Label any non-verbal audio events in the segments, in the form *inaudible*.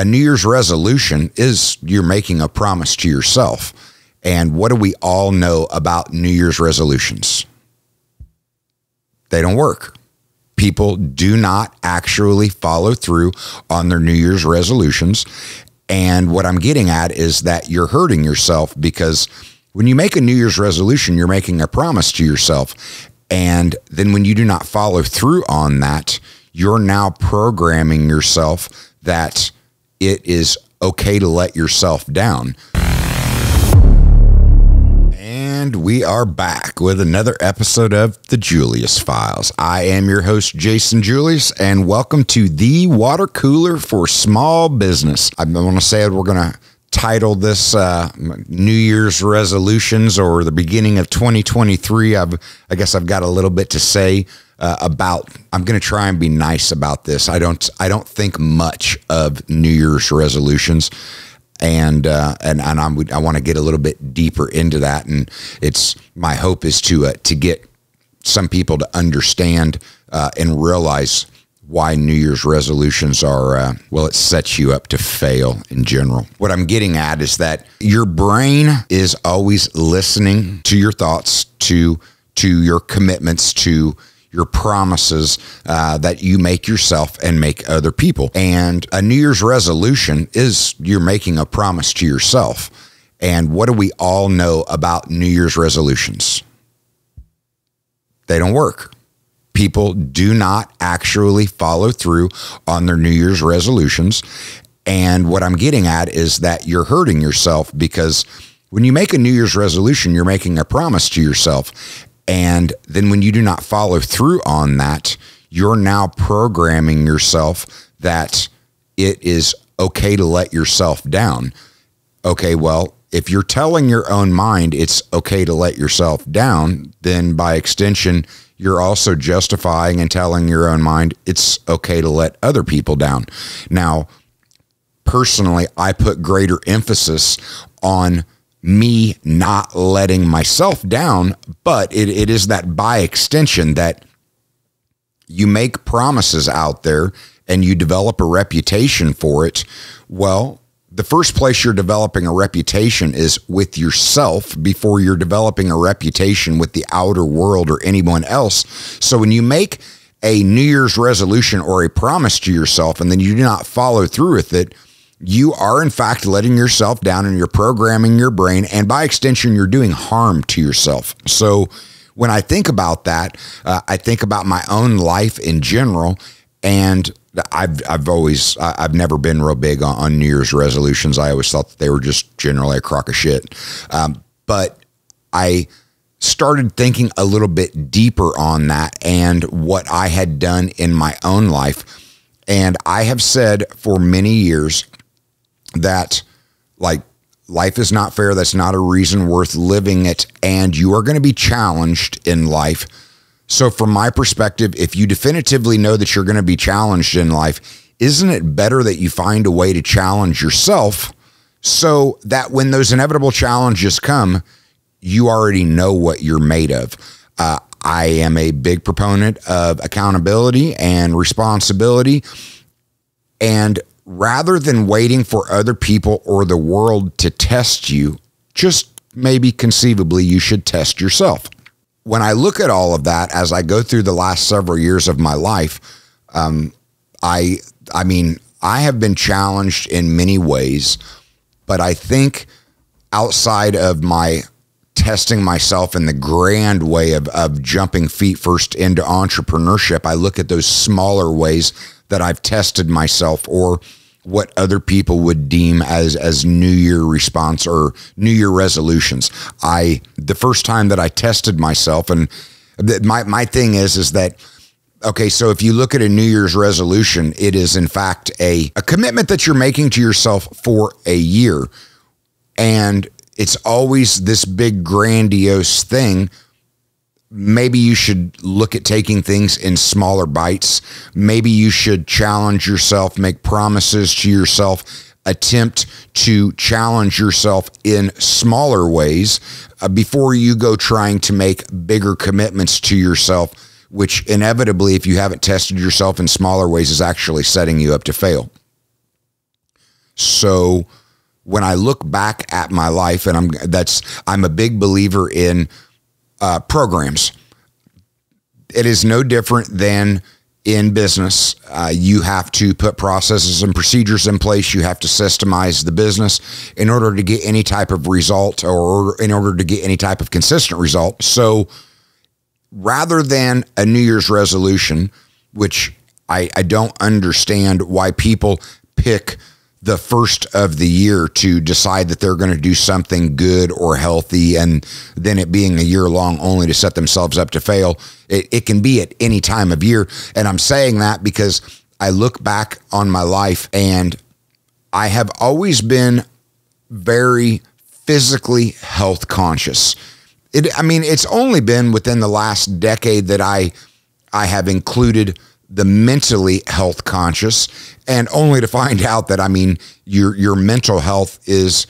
a New Year's resolution is you're making a promise to yourself. And what do we all know about New Year's resolutions? They don't work. People do not actually follow through on their New Year's resolutions. And what I'm getting at is that you're hurting yourself because when you make a New Year's resolution, you're making a promise to yourself. And then when you do not follow through on that, you're now programming yourself that it is okay to let yourself down. And we are back with another episode of the Julius Filez. I am your host, Jasan Julius, and welcome to the water cooler for small business. I want to say we're going to title this uh, New Year's resolutions or the beginning of 2023. I've, I guess I've got a little bit to say uh, about. I'm going to try and be nice about this. I don't. I don't think much of New Year's resolutions, and uh, and and I'm, I want to get a little bit deeper into that. And it's my hope is to uh, to get some people to understand uh, and realize why New Year's resolutions are, uh, well, it sets you up to fail in general. What I'm getting at is that your brain is always listening to your thoughts, to to your commitments, to your promises uh, that you make yourself and make other people. And a New Year's resolution is you're making a promise to yourself. And what do we all know about New Year's resolutions? They don't work. People do not actually follow through on their New Year's resolutions. And what I'm getting at is that you're hurting yourself because when you make a New Year's resolution, you're making a promise to yourself. And then when you do not follow through on that, you're now programming yourself that it is okay to let yourself down. Okay, well, if you're telling your own mind it's okay to let yourself down, then by extension, you're also justifying and telling your own mind it's okay to let other people down. Now, personally, I put greater emphasis on me not letting myself down, but it, it is that by extension that you make promises out there and you develop a reputation for it. Well, the first place you're developing a reputation is with yourself before you're developing a reputation with the outer world or anyone else. So when you make a New Year's resolution or a promise to yourself and then you do not follow through with it, you are in fact letting yourself down and you're programming your brain and by extension you're doing harm to yourself so when i think about that uh, i think about my own life in general and I've I've always I've never been real big on, on New Year's resolutions. I always thought that they were just generally a crock of shit. Um, but I started thinking a little bit deeper on that and what I had done in my own life. And I have said for many years that like life is not fair. That's not a reason worth living it. And you are going to be challenged in life. So, from my perspective, if you definitively know that you're going to be challenged in life, isn't it better that you find a way to challenge yourself so that when those inevitable challenges come, you already know what you're made of? Uh, I am a big proponent of accountability and responsibility. And rather than waiting for other people or the world to test you, just maybe conceivably you should test yourself. When I look at all of that as I go through the last several years of my life, um, I I mean I have been challenged in many ways, but I think outside of my testing myself in the grand way of, of jumping feet first into entrepreneurship, I look at those smaller ways that I've tested myself or what other people would deem as as new year response or new year resolutions. I the first time that i tested myself and my my thing is is that okay so if you look at a new year's resolution it is in fact a a commitment that you're making to yourself for a year. And it's always this big grandiose thing maybe you should look at taking things in smaller bites. Maybe you should challenge yourself, make promises to yourself, attempt to challenge yourself in smaller ways uh, before you go trying to make bigger commitments to yourself, which inevitably, if you haven't tested yourself in smaller ways, is actually setting you up to fail. So when I look back at my life, and I'm that's I'm a big believer in uh, programs. It is no different than in business. Uh, you have to put processes and procedures in place. You have to systemize the business in order to get any type of result, or in order to get any type of consistent result. So rather than a New Year's resolution, which I, I don't understand why people pick the first of the year to decide that they're going to do something good or healthy and then it being a year long only to set themselves up to fail. It, it can be at any time of year. And I'm saying that because I look back on my life and I have always been very physically health conscious. It, I mean, it's only been within the last decade that I, I have included the mentally health conscious and only to find *laughs* out that I mean your your mental health is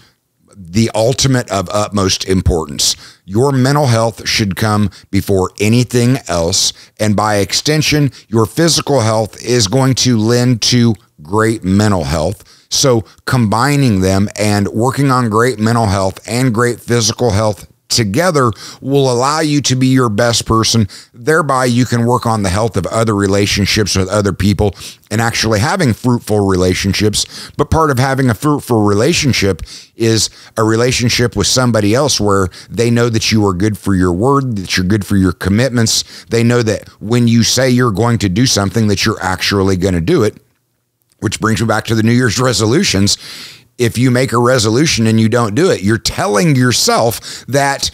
the ultimate of utmost importance. Your mental health should come before anything else and by extension your physical health is going to lend to great mental health. So combining them and working on great mental health and great physical health together will allow you to be your best person. Thereby, you can work on the health of other relationships with other people and actually having fruitful relationships. But part of having a fruitful relationship is a relationship with somebody else where they know that you are good for your word, that you're good for your commitments. They know that when you say you're going to do something, that you're actually going to do it. Which brings me back to the New Year's resolutions if you make a resolution and you don't do it, you're telling yourself that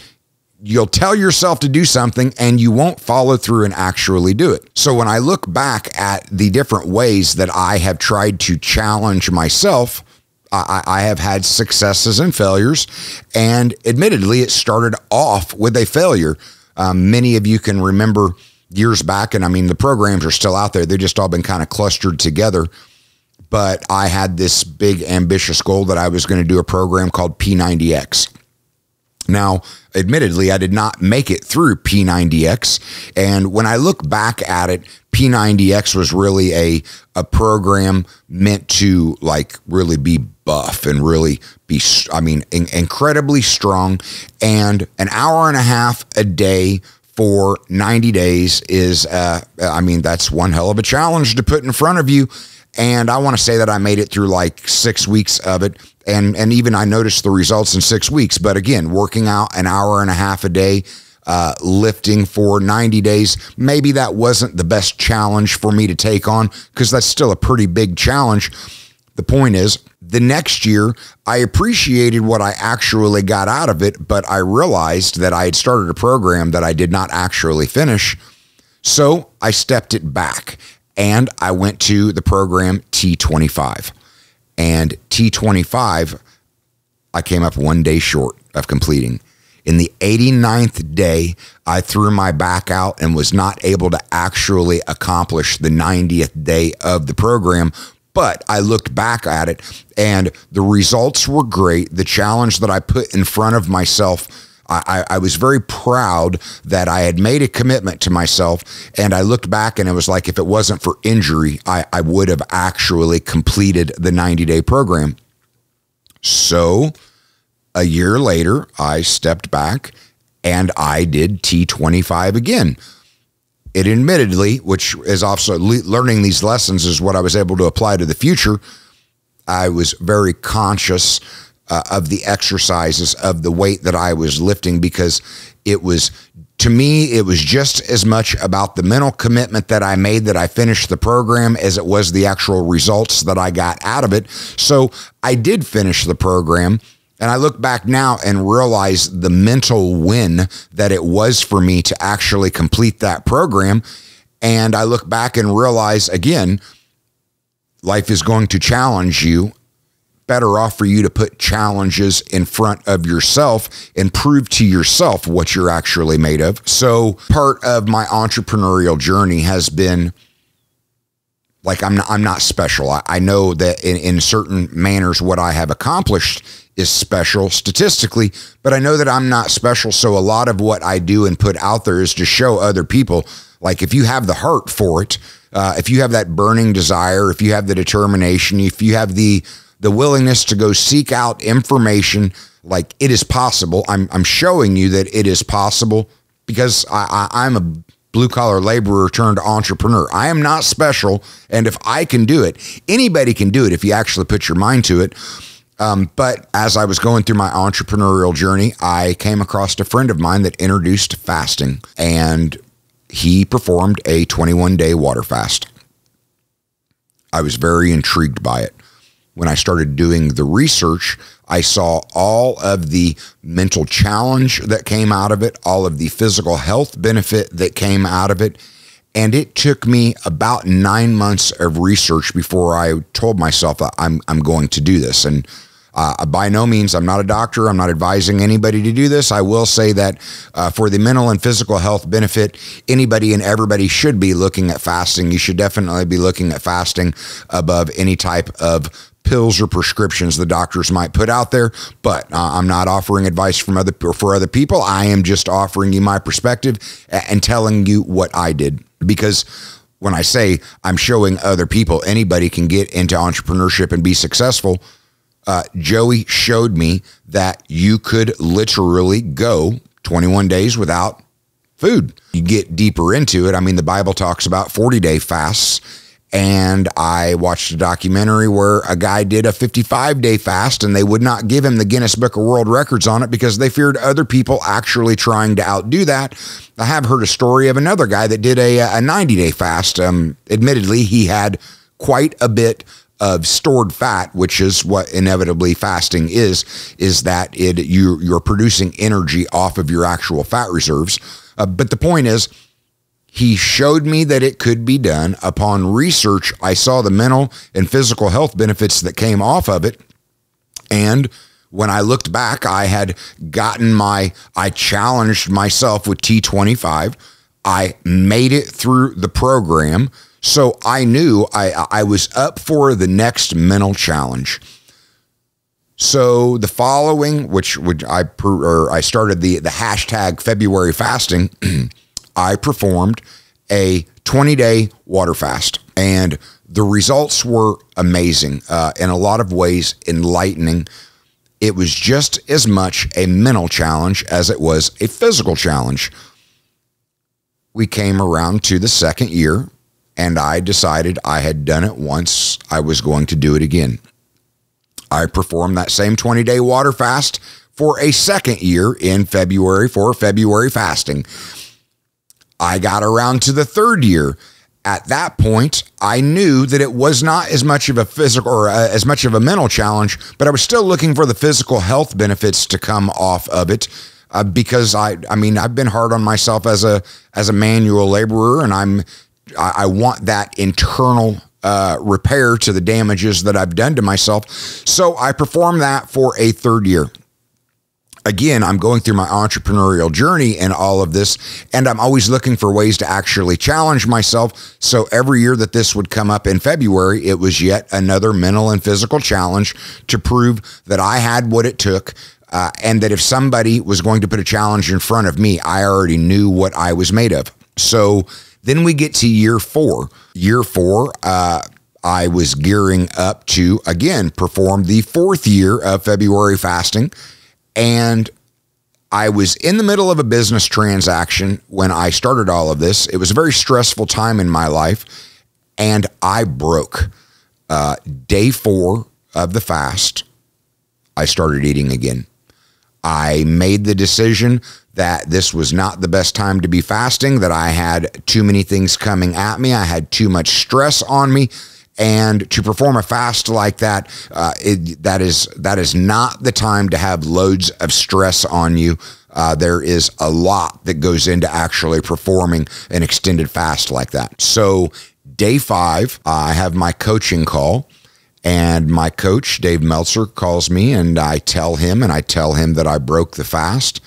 you'll tell yourself to do something and you won't follow through and actually do it. So when I look back at the different ways that I have tried to challenge myself, I, I, have had successes and failures. And admittedly, it started off with a failure. Um, many of you can remember years back, and I mean, the programs are still out there, they've just all been kind of clustered together but I had this big ambitious goal that I was going to do a program called P90X. Now, admittedly, I did not make it through P90X. And when I look back at it, P90X was really a, a program meant to like really be buff and really be, I mean, in, incredibly strong. And an hour and a half a day for 90 days is, uh, I mean, that's one hell of a challenge to put in front of you. And I want to say that I made it through like six weeks of it. And, and even I noticed the results in six weeks. But again, working out an hour and a half a day, uh, lifting for 90 days, maybe that wasn't the best challenge for me to take on because that's still a pretty big challenge. The point is, the next year, I appreciated what I actually got out of it, but I realized that I had started a program that I did not actually finish. So I stepped it back and I went to the program T25. And T25, I came up one day short of completing. In the 89th day, I threw my back out and was not able to actually accomplish the 90th day of the program. But I looked back at it and the results were great. The challenge that I put in front of myself I, I, was very proud that I had made a commitment to myself. And I looked back and it was like if it wasn't for injury, I, I would have actually completed the 90 day program. So a year later, I stepped back and I did T25 again. It admittedly, which is also learning these lessons, is what I was able to apply to the future. I was very conscious uh, of the exercises of the weight that I was lifting because it was to me it was just as much about the mental commitment that I made that I finished the program as it was the actual results that I got out of it. So I did finish the program. And I look back now and realize the mental win that it was for me to actually complete that program. And I look back and realize again, life is going to challenge you better off for you to put challenges in front of yourself and prove to yourself what you're actually made of. So, part of my entrepreneurial journey has been like I'm not, I'm not special. I, I know that in, in certain manners, what I have accomplished is special statistically, but I know that I'm not special. So, a lot of what I do and put out there is to show other people like if you have the heart for it, uh, if you have that burning desire, if you have the determination, if you have the the willingness to go seek out information like it is possible. I'm, I'm showing you that it is possible because I, I, I'm a blue collar laborer turned entrepreneur. I am not special. And if I can do it, anybody can do it if you actually put your mind to it. Um, but as I was going through my entrepreneurial journey, I came across a friend of mine that introduced fasting and he performed a 21 day water fast. I was very intrigued by it. When I started doing the research, I saw all of the mental challenge that came out of it, all of the physical health benefit that came out of it. And it took me about nine months of research before I told myself that I'm, I'm going to do this. And uh, by no means, I'm not a doctor. I'm not advising anybody to do this. I will say that uh, for the mental and physical health benefit, anybody and everybody should be looking at fasting. You should definitely be looking at fasting above any type of pills or prescriptions the doctors might put out there. But uh, I'm not offering advice from other for other people. I am just offering you my perspective and telling you what I did because when I say I'm showing other people anybody can get into entrepreneurship and be successful, uh, Joey showed me that you could literally go 21 days without food. You get deeper into it. I mean, the Bible talks about 40 day fasts. And I watched a documentary where a guy did a 55 day fast and they would not give him the Guinness Book of World Records on it because they feared other people actually trying to outdo that. I have heard a story of another guy that did a, a 90 day fast. Um, admittedly, he had quite a bit of stored fat, which is what inevitably fasting is, is that it you you're producing energy off of your actual fat reserves. Uh, but the point is, he showed me that it could be done. Upon research, I saw the mental and physical health benefits that came off of it, and when I looked back, I had gotten my I challenged myself with T25. I made it through the program. So I knew I, I was up for the next mental challenge. So the following, which would I or I started the the hashtag February fasting, *clears throat* I performed a 20 day water fast, and the results were amazing. Uh, in a lot of ways, enlightening. It was just as much a mental challenge as it was a physical challenge. We came around to the second year and I decided I had done it once, I was going to do it again. I performed that same 20 day water fast for a second year in February for February fasting. I got around to the third year. At that point, I knew that it was not as much of a physical or uh, as much of a mental challenge, but I was still looking for the physical health benefits to come off of it. Uh, because I, I mean, I've been hard on myself as a as a manual laborer, and I'm I, I want that internal uh, repair to the damages that I've done to myself. So I perform that for a third year. Again, I'm going through my entrepreneurial journey and all of this, and I'm always looking for ways to actually challenge myself. So every year that this would come up in February, it was yet another mental and physical challenge to prove that I had what it took uh, and that if somebody was going to put a challenge in front of me, I already knew what I was made of. So then we get to year four. Year four, uh, I was gearing up to again perform the fourth year of February fasting. And I was in the middle of a business transaction when I started all of this. It was a very stressful time in my life, and I broke. Uh, day four of the fast, I started eating again. I made the decision that this was not the best time to be fasting, that I had too many things coming at me, I had too much stress on me. And to perform a fast like that, uh, it, that is that is not the time to have loads of stress on you. Uh, there is a lot that goes into actually performing an extended fast like that. So, day five, I have my coaching call. And my coach, Dave Meltzer, calls me and I tell him, and I tell him that I broke the fast.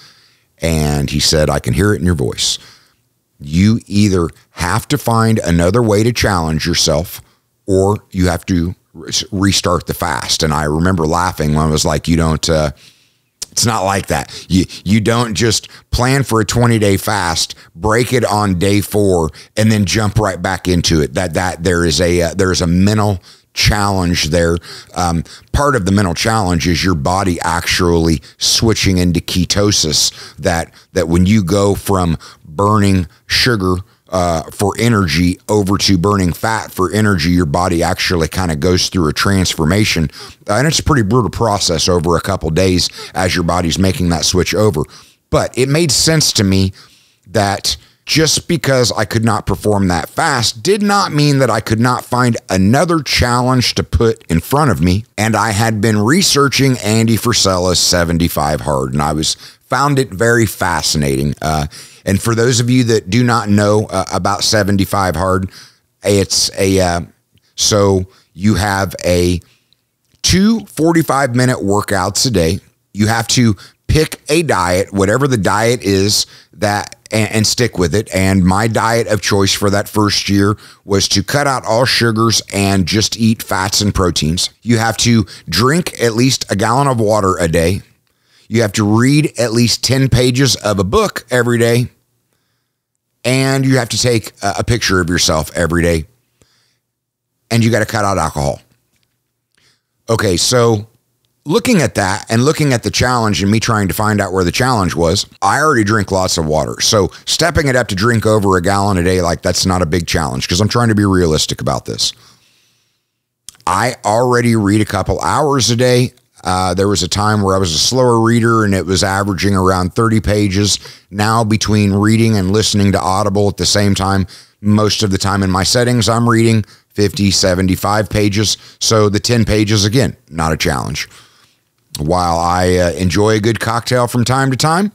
And he said, I can hear it in your voice. You either have to find another way to challenge yourself or you have to restart the fast. And I remember laughing when I was like, you don't, uh, it's not like that. You you don't just plan for a 20 day fast, break it on day 4 and then jump right back into it. That that there is a uh, there is a mental challenge there. Um, part of the mental challenge is your body actually switching into ketosis. That that when you go from burning sugar uh, for energy over to burning fat for energy, your body actually kind of goes through a transformation, uh, and it's a pretty brutal process over a couple days as your body's making that switch over. But it made sense to me that just because I could not perform that fast did not mean that I could not find another challenge to put in front of me. And I had been researching Andy Frisella's 75 Hard, and I was found it very fascinating. Uh, and for those of you that do not know uh, about 75 Hard, it's a uh, so you have a two 45 minute workouts a day. You have to pick a diet, whatever the diet is that and, and, stick with it. And my diet of choice for that first year was to cut out all sugars and just eat fats and proteins. You have to drink at least a gallon of water a day. You have to read at least 10 pages of a book every day. And you have to take a, picture of yourself every day. And you got to cut out alcohol. Okay, so looking at that and looking at the challenge and me trying to find out where the challenge was, I already drink lots of water. So stepping it up to drink over a gallon a day, like that's not a big challenge because I'm trying to be realistic about this. I already read a couple hours a day. Uh, there was a time where I was a slower reader and it was averaging around 30 pages. Now, between reading and listening to Audible at the same time, most of the time in my settings, I'm reading 50, 75 pages. So the 10 pages, again, not a challenge. While I uh, enjoy a good cocktail from time to time,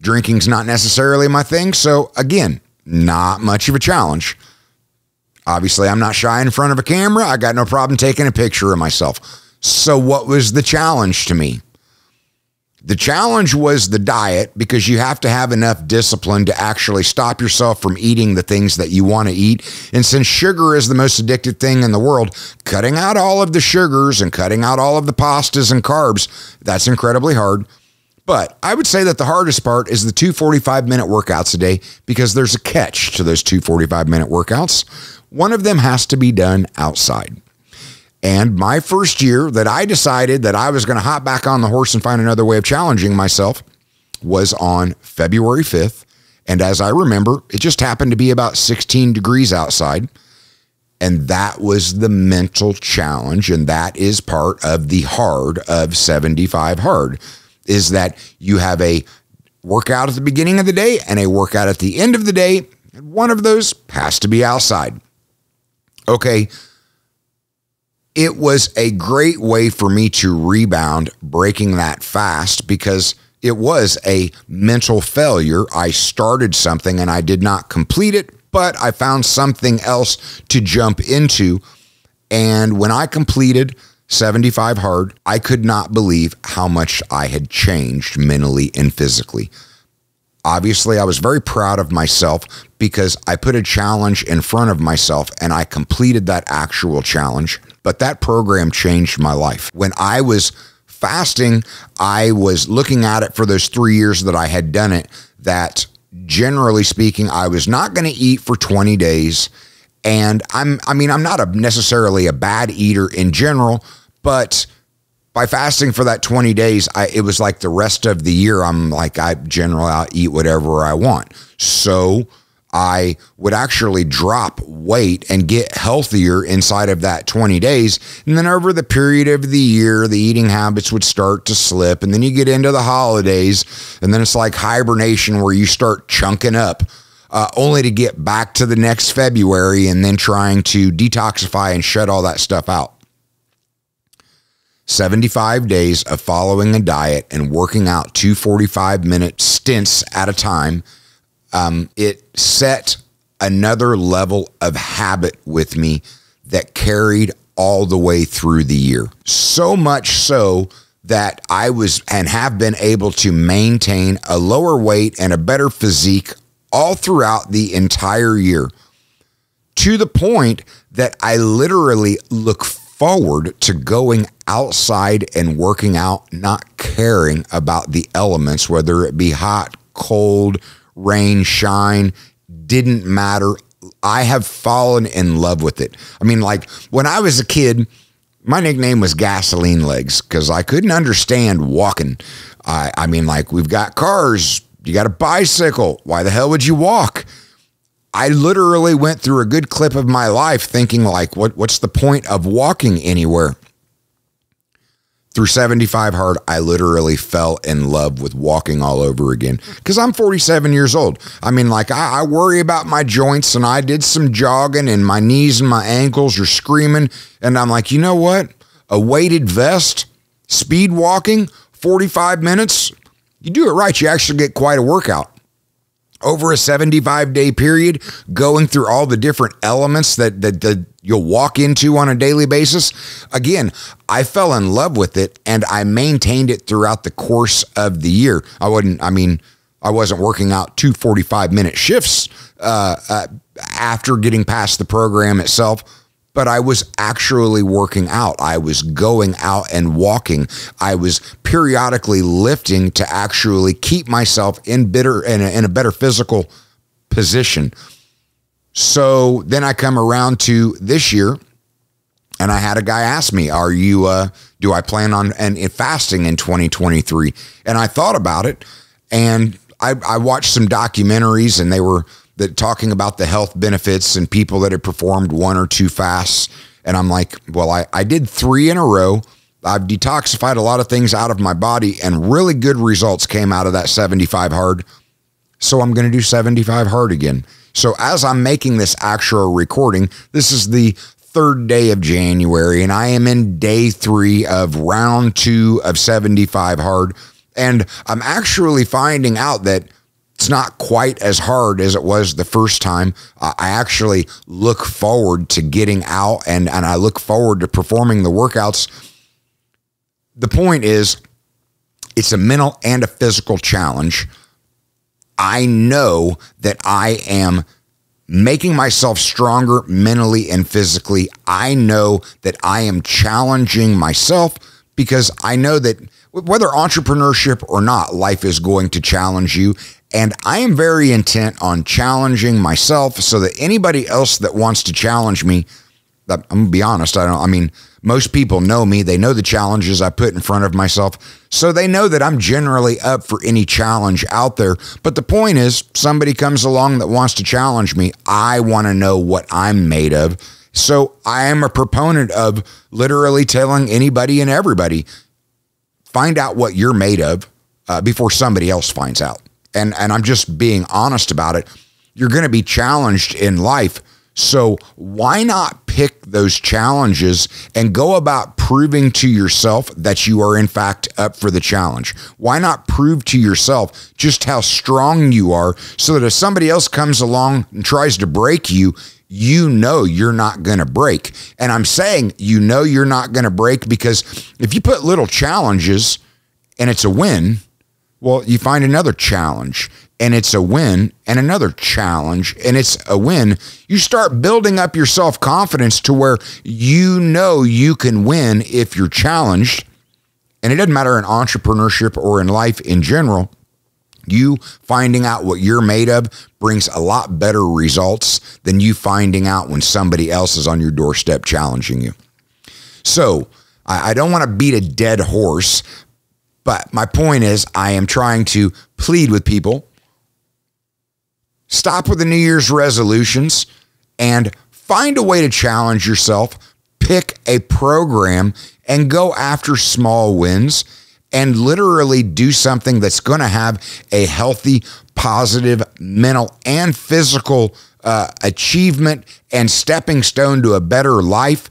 drinking's not necessarily my thing. So again, not much of a challenge. Obviously, I'm not shy in front of a camera. I got no problem taking a picture of myself. So, what was the challenge to me? The challenge was the diet because you have to have enough discipline to actually stop yourself from eating the things that you want to eat. And since sugar is the most addictive thing in the world, cutting out all of the sugars and cutting out all of the pastas and carbs, that's incredibly hard. But I would say that the hardest part is the two 45 minute workouts a day because there's a catch to those two 45 minute workouts. One of them has to be done outside. And my first year that I decided that I was going to hop back on the horse and find another way of challenging myself was on February 5th. And as I remember, it just happened to be about 16 degrees outside. And that was the mental challenge. And that is part of the hard of 75 hard is that you have a workout at the beginning of the day and a workout at the end of the day. And one of those has to be outside. Okay it was a great way for me to rebound breaking that fast because it was a mental failure. I started something and I did not complete it, but I found something else to jump into. And when I completed 75 hard, I could not believe how much I had changed mentally and physically. Obviously, I was very proud of myself because I put a challenge in front of myself and I completed that actual challenge. But that program changed my life. When I was fasting, I was looking at it for those three years that I had done it, that generally speaking, I was not going to eat for 20 days. And I'm, I mean, I'm not a necessarily a bad eater in general, but by fasting for that 20 days, I, it was like the rest of the year, I'm like, I generally I'll eat whatever I want. So I would actually drop weight and get healthier inside of that 20 days. And then over the period of the year, the eating habits would start to slip. And then you get into the holidays, and then it's like hibernation where you start chunking up. Uh, only to get back to the next February and then trying to detoxify and shut all that stuff out. 75 days of following a diet and working out two 45 minute stints at a time um, it set another level of habit with me that carried all the way through the year. So much so that I was and have been able to maintain a lower weight and a better physique all throughout the entire year to the point that I literally look forward to going outside and working out, not caring about the elements, whether it be hot, cold, rain, shine, didn't matter. I have fallen in love with it. I mean, like when I was a kid, my nickname was gasoline legs because I couldn't understand walking. I, I mean, like we've got cars, you got a bicycle. Why the hell would you walk? I literally went through a good clip of my life thinking like, what, what's the point of walking anywhere? Through 75 hard, I literally fell in love with walking all over again because I'm 47 years old. I mean, like, I, I, worry about my joints and I did some jogging and my knees and my ankles are screaming. And I'm like, you know what? A weighted vest, speed walking, 45 minutes, you do it right, you actually get quite a workout over a 75 day period, going through all the different elements that, that, that you'll walk into on a daily basis. Again, I fell in love with it and I maintained it throughout the course of the year. I wouldn't, I mean, I wasn't working out two 45 minute shifts uh, uh, after getting past the program itself but I was actually working out. I was going out and walking. I was periodically lifting to actually keep myself in better in a, in a better physical position. So then I come around to this year, and I had a guy ask me, "Are you? Uh, do I plan on and fasting in 2023?" And I thought about it, and I, I watched some documentaries, and they were that talking about the health benefits and people that had performed one or two fasts. And I'm like, well, I, I did three in a row. I've detoxified a lot of things out of my body, and really good results came out of that 75 hard. So I'm going to do 75 hard again. So as I'm making this actual recording, this is the third day of January, and I am in day three of round two of 75 hard. And I'm actually finding out that it's not quite as hard as it was the first time. Uh, I actually look forward to getting out and, and I look forward to performing the workouts. The point is, it's a mental and a physical challenge. I know that I am making myself stronger mentally and physically. I know that I am challenging myself because I know that whether entrepreneurship or not, life is going to challenge you. And I am very intent on challenging myself so that anybody else that wants to challenge me, I'm gonna be honest, I don't I mean, most people know me. They know the challenges I put in front of myself. So they know that I'm generally up for any challenge out there. But the point is, somebody comes along that wants to challenge me. I want to know what I'm made of. So I am a proponent of literally telling anybody and everybody, find out what you're made of uh, before somebody else finds out and and I'm just being honest about it. You're going to be challenged in life. So why not pick those challenges and go about proving to yourself that you are in fact up for the challenge? Why not prove to yourself just how strong you are so that if somebody else comes along and tries to break you, you know you're not going to break. And I'm saying you know you're not going to break because if you put little challenges and it's a win, well, you find another challenge and it's a win and another challenge and it's a win. You start building up your self confidence to where you know you can win if you're challenged. And it doesn't matter in entrepreneurship or in life in general. You finding out what you're made of brings a lot better results than you finding out when somebody else is on your doorstep challenging you. So, I don't want to beat a dead horse, but my point is, I am trying to plead with people stop with the New Year's resolutions and find a way to challenge yourself. Pick a program and go after small wins and literally do something that's going to have a healthy, positive mental and physical uh, achievement and stepping stone to a better life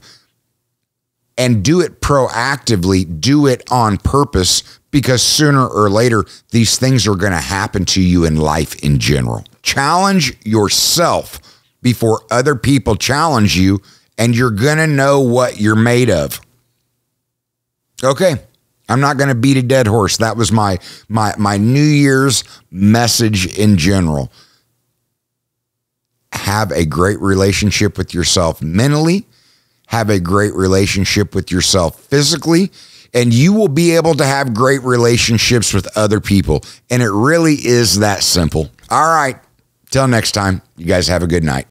and do it proactively, do it on purpose because sooner or later, these things are going to happen to you in life in general. Challenge yourself before other people challenge you, and you're going to know what you're made of. Okay. I'm not going to beat a dead horse. That was my my my New Year's message in general. Have a great relationship with yourself mentally, have a great relationship with yourself physically, and you will be able to have great relationships with other people. And it really is that simple. All right. Till next time, you guys have a good night.